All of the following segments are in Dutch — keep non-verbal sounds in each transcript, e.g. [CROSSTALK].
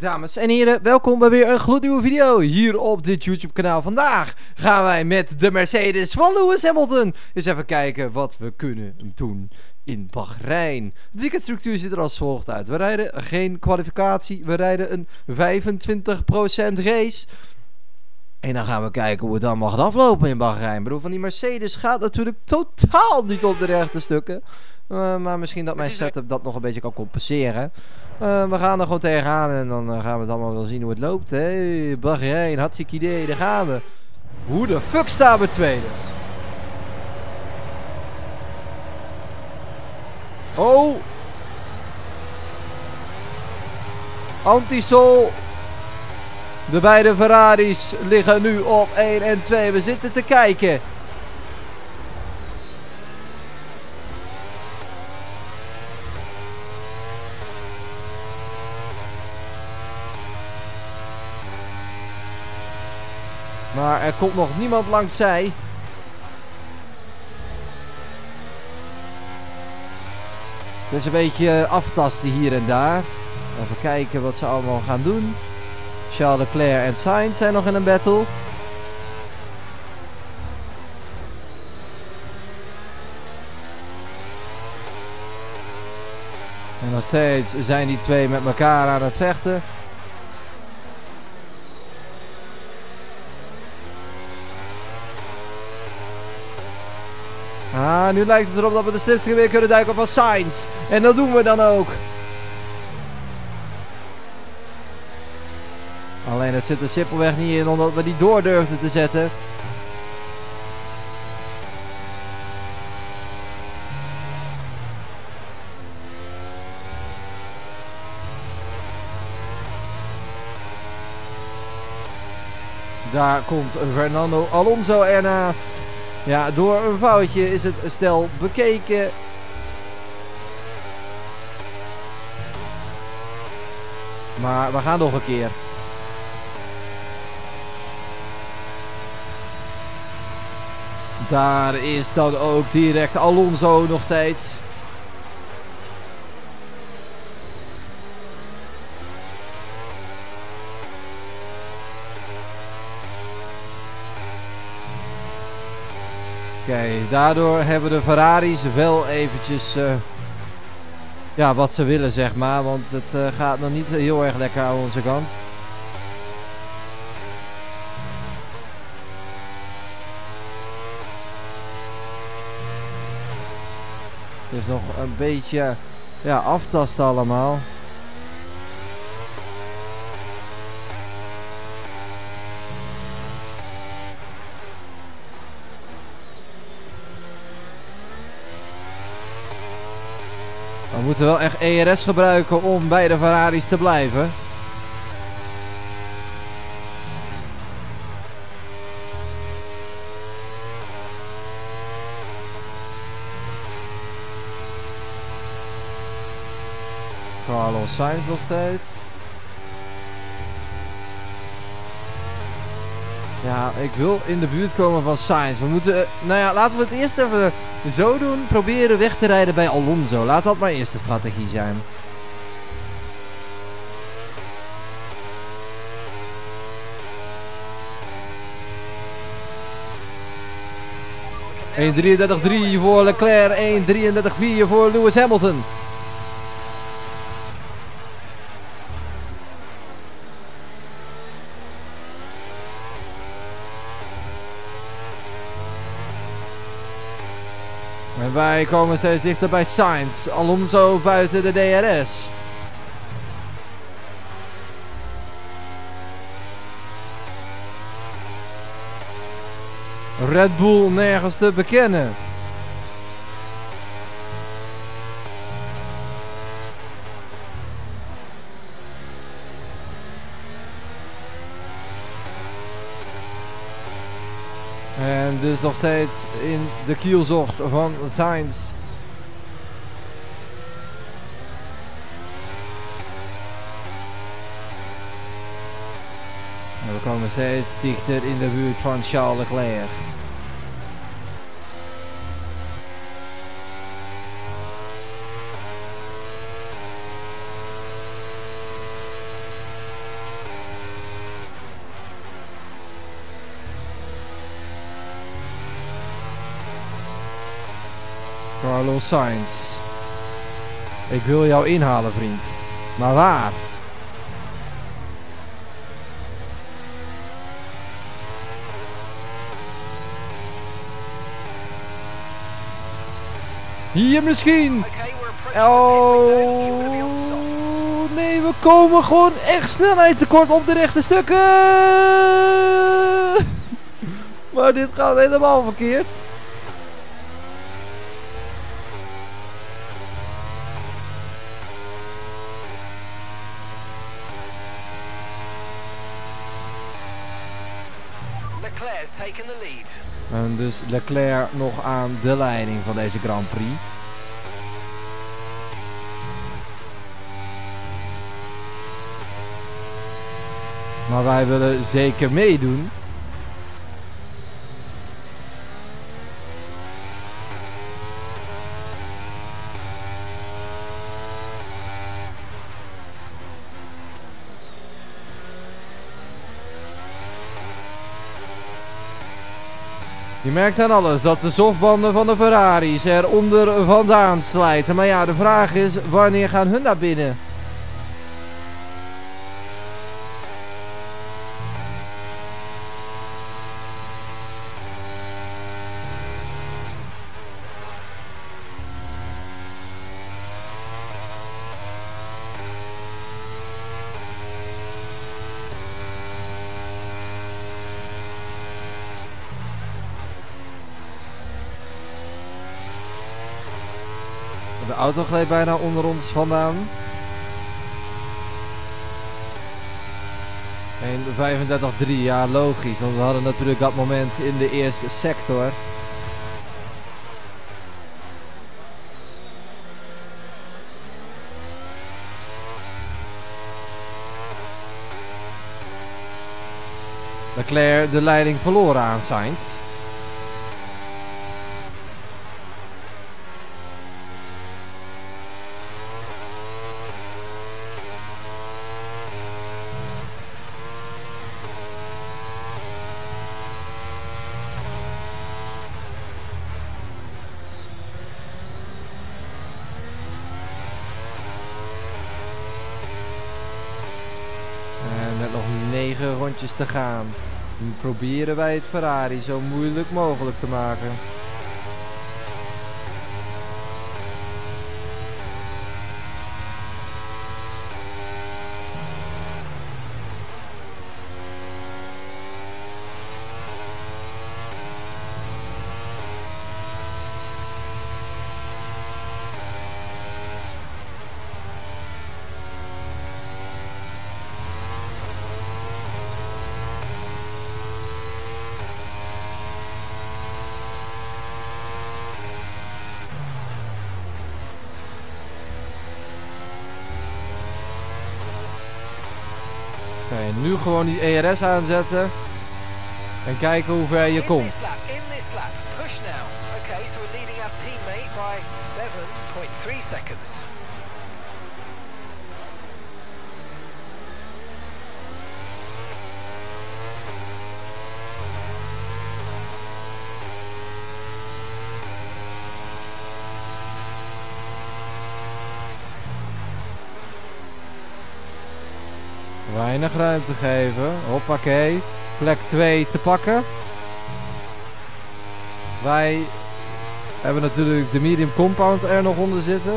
Dames en heren, welkom bij weer een gloednieuwe video hier op dit YouTube kanaal. Vandaag gaan wij met de Mercedes van Lewis Hamilton eens even kijken wat we kunnen doen in Bahrein. De weekendstructuur ziet er als volgt uit. We rijden geen kwalificatie, we rijden een 25% race. En dan gaan we kijken hoe het allemaal gaat aflopen in Bahrein. Ik bedoel, van die Mercedes gaat natuurlijk totaal niet op de rechte stukken. Uh, maar misschien dat mijn setup dat nog een beetje kan compenseren. Uh, we gaan er gewoon tegenaan en dan uh, gaan we het allemaal wel zien hoe het loopt. Hey, Bahrein, hartstikke idee, daar gaan we. Hoe de fuck staan we tweede? Oh! Antisol. De beide Ferraris liggen nu op 1 en 2. We zitten te kijken. Maar er komt nog niemand langs zij. Dus een beetje aftasten hier en daar. Even kijken wat ze allemaal gaan doen. Charles Leclerc en Sainz zijn nog in een battle. En nog steeds zijn die twee met elkaar aan het vechten. Ah, nu lijkt het erop dat we de snipste weer kunnen duiken van Sainz. En dat doen we dan ook. Alleen het zit er simpelweg niet in omdat we die door durfden te zetten. Daar komt Fernando Alonso ernaast. Ja, door een foutje is het stel bekeken. Maar we gaan nog een keer. Daar is dan ook direct Alonso nog steeds. Oké, daardoor hebben de Ferraris wel eventjes uh, ja, wat ze willen, zeg maar. Want het uh, gaat nog niet heel erg lekker aan onze kant. Het is nog een beetje ja, aftasten allemaal. Moeten wel echt ERS gebruiken om bij de Ferraris te blijven. Carlos Sainz nog steeds. Ja, ik wil in de buurt komen van Sainz. We moeten, nou ja, laten we het eerst even zo doen. Proberen weg te rijden bij Alonso. Laat dat maar eerste strategie zijn. .33.3 voor Leclerc, 1.33.4 voor Lewis Hamilton. En wij komen steeds dichter bij Sainz. Alonso buiten de DRS. Red Bull nergens te bekennen. Dus nog steeds in de kielzocht van Sainz. En we komen steeds dichter in de buurt van Charles Leclerc. Carlos Sainz. Ik wil jou inhalen, vriend. Maar waar? Hier misschien. Oh, nee, we komen gewoon echt snelheid tekort op de rechte stukken. [LAUGHS] Maar dit gaat helemaal verkeerd. Leclerc's taken the lead. En dus Leclerc nog aan de leiding van deze Grand Prix. Maar wij willen zeker meedoen. Je merkt aan alles dat de softbanden van de Ferraris er onder vandaan slijten. Maar ja, de vraag is, wanneer gaan hun naar binnen? Auto gleed bijna onder ons vandaan. En 35-3, ja logisch, want we hadden natuurlijk dat moment in de eerste sector. Leclerc de leiding verloren aan Sainz. En met nog 9 te gaan. Proberen wij het Ferrari zo moeilijk mogelijk te maken. Oké, nu gewoon die ERS aanzetten. En kijken hoe ver je komt. Push now. Okay, so we're leading our teammate by 7.3 seconds. Weinig ruimte geven. Hoppakee. Plek 2 te pakken. Wij hebben natuurlijk de medium compound er nog onder zitten.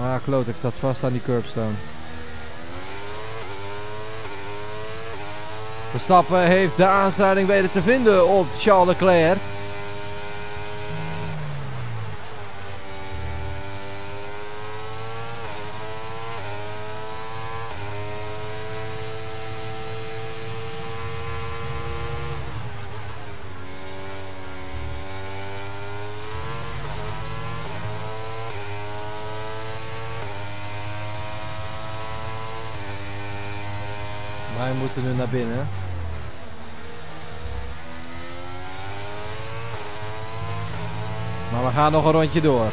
Ah, kloot, ik zat vast aan die curbstone. Verstappen heeft de aansluiting weten te vinden op Charles Leclerc. Wij moeten nu naar binnen. We gaan nog een rondje door.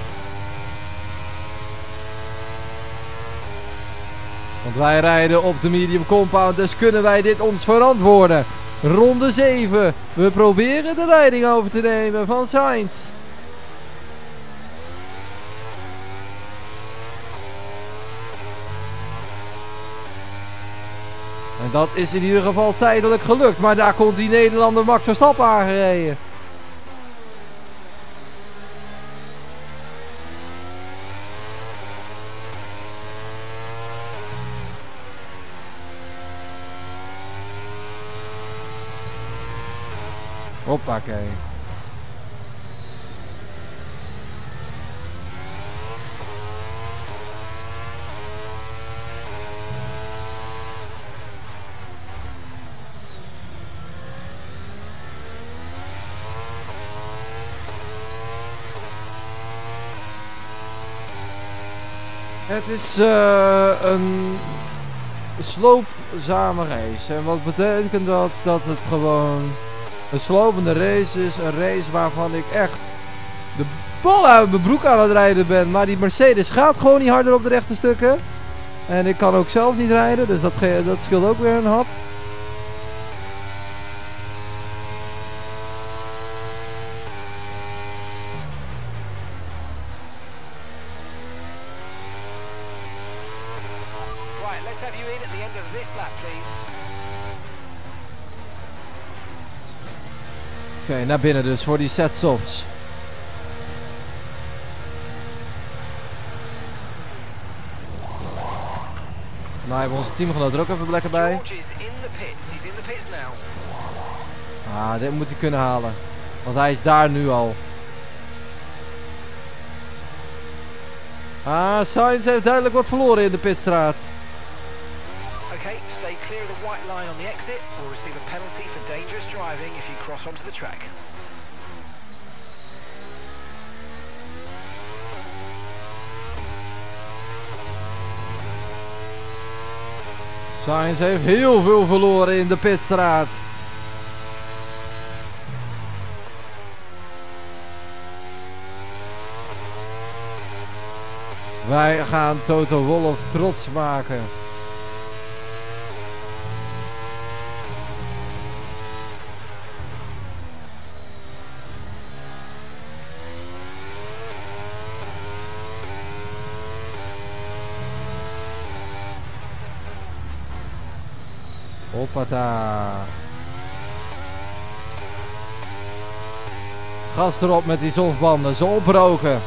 Want wij rijden op de medium compound, dus kunnen wij dit ons verantwoorden. Ronde 7. We proberen de leiding over te nemen van Sainz. En dat is in ieder geval tijdelijk gelukt. Maar daar komt die Nederlander Max Verstappen aangereden. Het is uh, een sloopzame race. En wat betekent dat? Dat het gewoon een slopende race is. Een race waarvan ik echt de bal uit mijn broek aan het rijden ben. Maar die Mercedes gaat gewoon niet harder op de rechte stukken. En ik kan ook zelf niet rijden. Dus dat, dat scheelt ook weer een hap. Right, let's have you in at the end of this lap, please. Oké, okay, naar binnen dus voor die set stops. Nou hebben onze teamgenoot er ook even lekker bij. Ah, dit moet hij kunnen halen. Want hij is daar nu al. Ah, Sainz heeft duidelijk wat verloren in de pitstraat. Okay, stay clear of the white line on the exit or receive a penalty for dangerous driving if you cross onto the track. Sainz heeft heel veel verloren in de pitstraat. Wij gaan Toto Wolff trots maken. Hoppata. Gas erop met die softbanden. Ze oproken.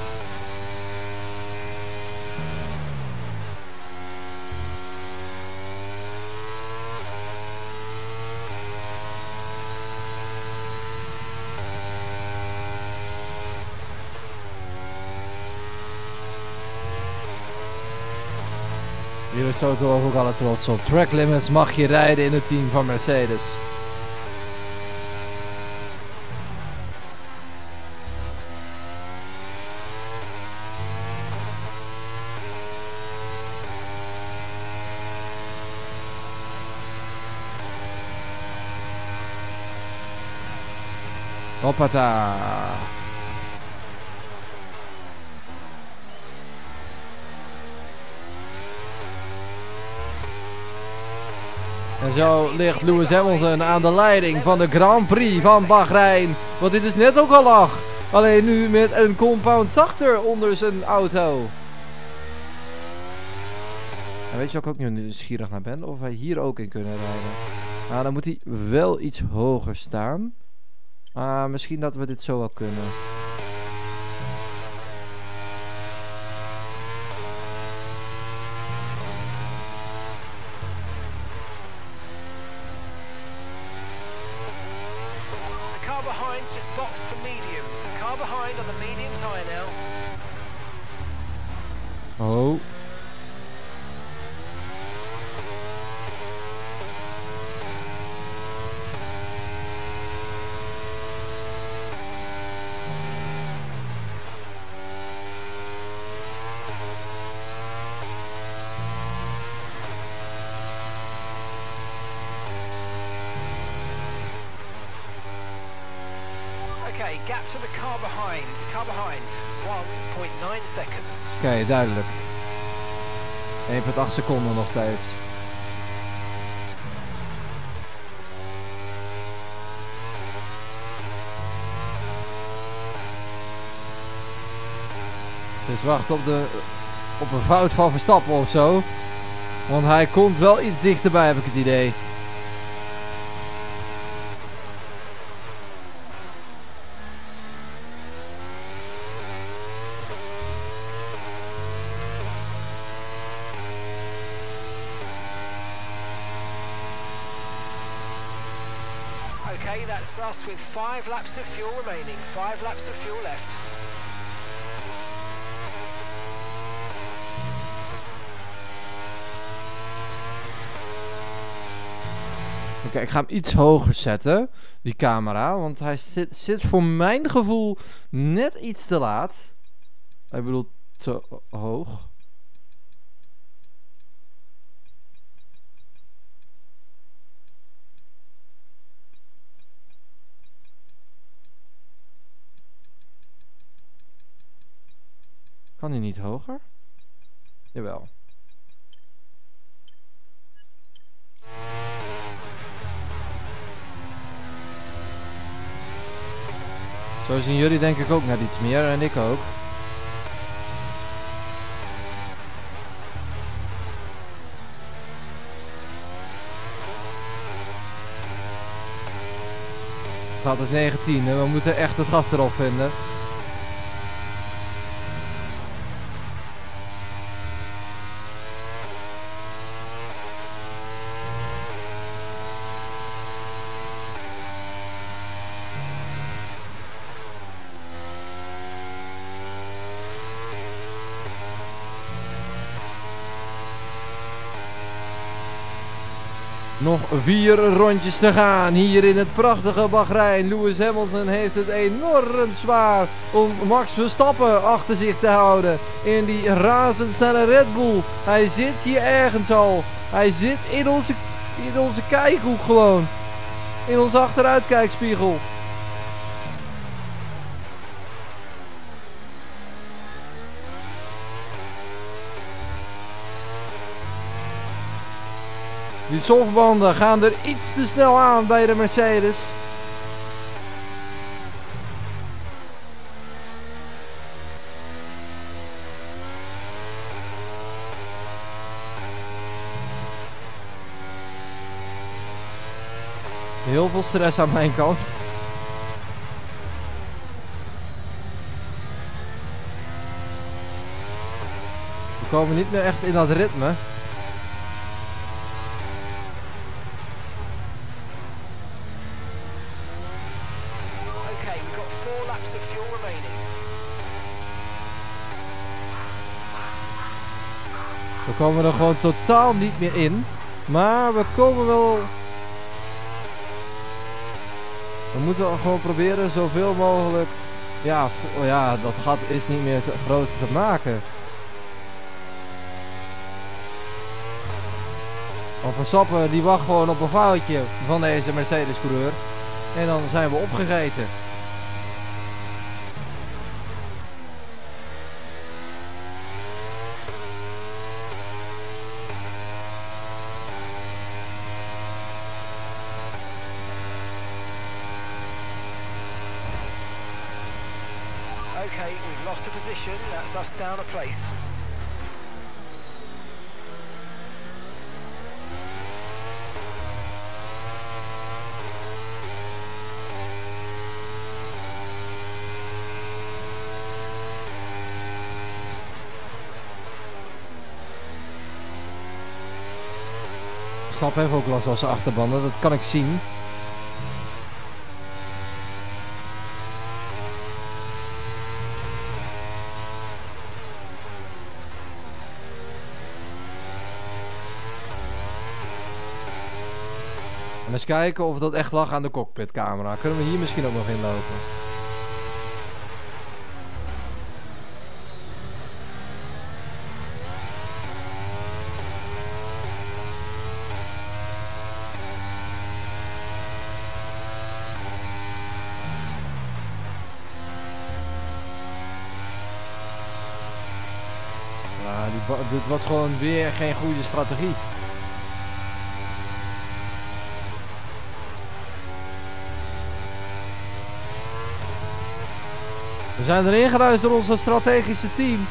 Is Toto ook alle trots op. Track limits mag je rijden in het team van Mercedes. Hoppata. En zo ligt Lewis Hamilton aan de leiding van de Grand Prix van Bahrein. Want dit is net ook al lag. Alleen nu met een compound zachter onder zijn auto. En weet je ik ook nu nieuwsgierig naar ben? Of wij hier ook in kunnen rijden. Nou, dan moet hij wel iets hoger staan. Maar misschien dat we dit zo wel kunnen. Behind's just boxed for mediums. Car behind on the medium tyre now. Oh. Behind. Car behind, 1.9 seconds. Oké, duidelijk. 1,8 seconden nog steeds. Dus wacht op, de, op een fout van Verstappen of zo. Want hij komt wel iets dichterbij, heb ik het idee. Okay, that's with five laps of fuel remaining. Five laps of fuel left. Oké, ik ga hem iets hoger zetten, die camera. Want hij zit, zit voor mijn gevoel net iets te laat. Ik bedoel, te hoog. Kan hij niet hoger? Jawel. Zo zien jullie denk ik ook net iets meer en ik ook. Het gaat dus 19 en we moeten echt het gas erop vinden. Nog vier rondjes te gaan hier in het prachtige Bahrein. Lewis Hamilton heeft het enorm zwaar om Max Verstappen achter zich te houden. In die razendsnelle Red Bull. Hij zit hier ergens al. Hij zit in onze, in onze kijkhoek gewoon. In onze achteruitkijkspiegel. Die softbanden gaan er iets te snel aan bij de Mercedes. Heel veel stress aan mijn kant. We komen niet meer echt in dat ritme. Okay, we've got four laps of fuel remaining. Komen er gewoon totaal niet meer in. Maar we komen wel... We moeten gewoon proberen zoveel mogelijk... Ja, oh ja, dat gat is niet meer te groot te maken. Want Verstappen die wacht gewoon op een foutje van deze Mercedes coureur. En dan zijn we opgegeten. Okay, we've lost a position. That's us down a place. Verstappen heeft ook last van zijn achterbanden, dat kan ik zien. Kijken of dat echt lag aan de cockpitcamera. Kunnen we hier misschien ook nog inlopen? Ja, dit, wa- dit was gewoon weer geen goede strategie. We zijn erin geruisd door onze strategische team.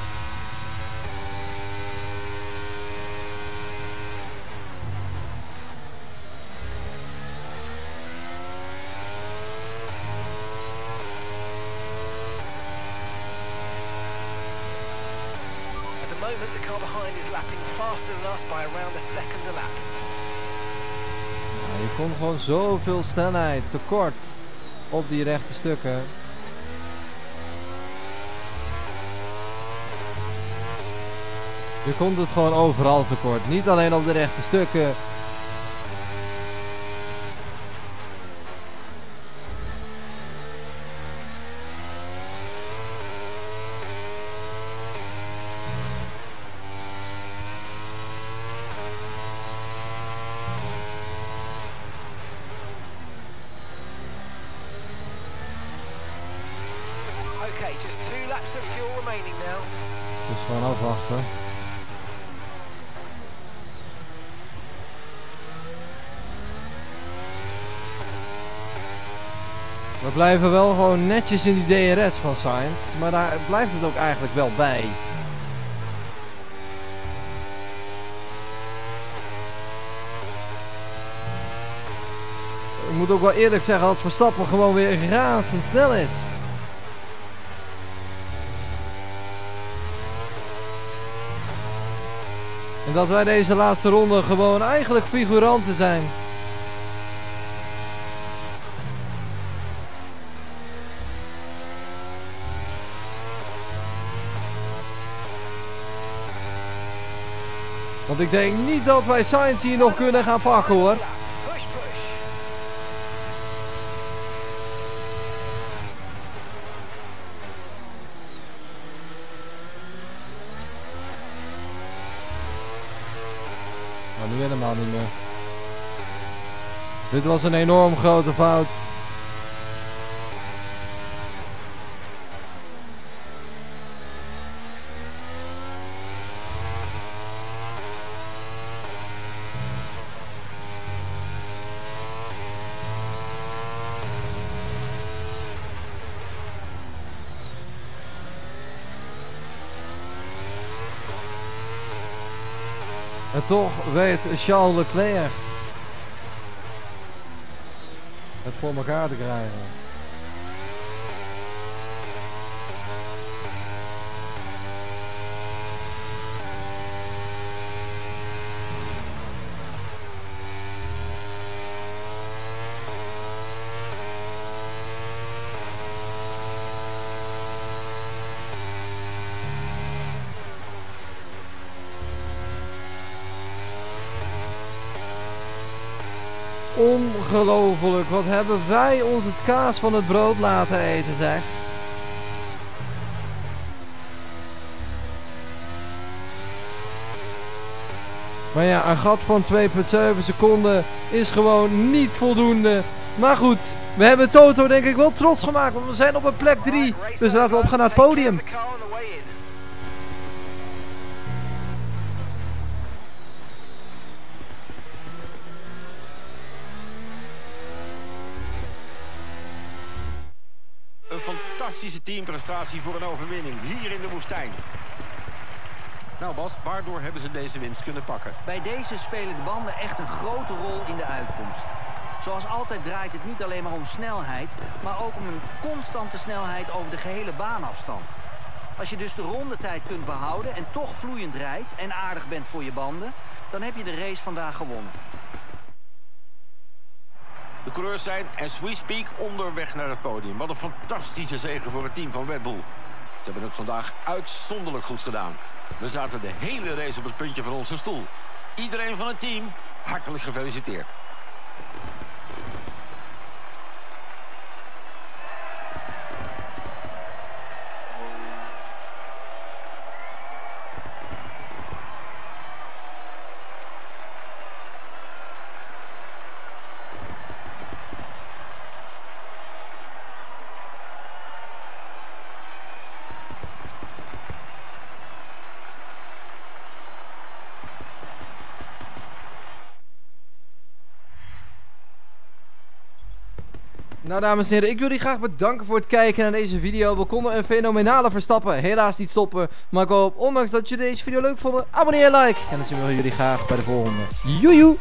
Je komt gewoon zoveel snelheid tekort op die rechte stukken. Je komt het gewoon overal tekort. Niet alleen op de rechte stukken. Okay, just two laps of fuel remaining now. Dus gewoon afwachten. We blijven wel gewoon netjes in die DRS van Sainz. Maar daar blijft het ook eigenlijk wel bij. Ik moet ook wel eerlijk zeggen dat Verstappen gewoon weer razendsnel is. En dat wij deze laatste ronde gewoon eigenlijk figuranten zijn. Want ik denk niet dat wij Sainz hier nog kunnen gaan pakken hoor. Push. Maar nu helemaal niet meer. Dit was een enorm grote fout. Toch weet Charles Leclerc het voor elkaar te krijgen. Ongelooflijk, wat hebben wij ons het kaas van het brood laten eten zeg. Maar ja, een gat van 2,7 seconden is gewoon niet voldoende. Maar goed, we hebben Toto denk ik wel trots gemaakt, want we zijn op een plek 3. Right, race Dus laten we opgaan naar het podium. of the car on the way in. Een fantastische teamprestatie voor een overwinning hier in de woestijn. Nou Bas, waardoor hebben ze deze winst kunnen pakken? Bij deze spelen de banden echt een grote rol in de uitkomst. Zoals altijd draait het niet alleen maar om snelheid, maar ook om een constante snelheid over de gehele baanafstand. Als je dus de rondetijd kunt behouden en toch vloeiend rijdt en aardig bent voor je banden, dan heb je de race vandaag gewonnen. De coureurs zijn, as we speak, onderweg naar het podium. Wat een fantastische zege voor het team van Red Bull. Ze hebben het vandaag uitzonderlijk goed gedaan. We zaten de hele race op het puntje van onze stoel. Iedereen van het team, hartelijk gefeliciteerd. Nou dames en heren, ik wil jullie graag bedanken voor het kijken naar deze video. We konden een fenomenale Verstappen helaas niet stoppen. Maar ik hoop, ondanks dat jullie deze video leuk vonden, abonneer en like. En dan zien we jullie graag bij de volgende. Joejoe!